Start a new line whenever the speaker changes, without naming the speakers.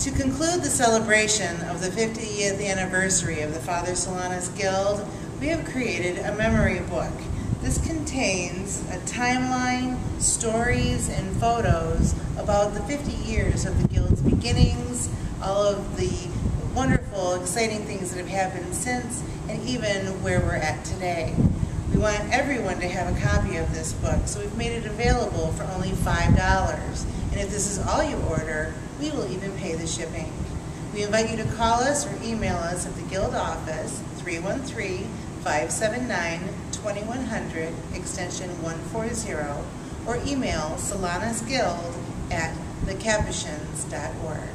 To conclude the celebration of the 50th anniversary of the Father Solanus Guild, we have created a memory book. This contains a timeline, stories, and photos about the 50 years of the Guild's beginnings, all of the wonderful, exciting things that have happened since, and even where we're at today. We want everyone to have a copy of this book, so we've made it available for only $5. If this is all you order, we will even pay the shipping. We invite you to call us or email us at the Guild office, 313-579-2100, extension 140, or email solanusguild at thecapuchins.org.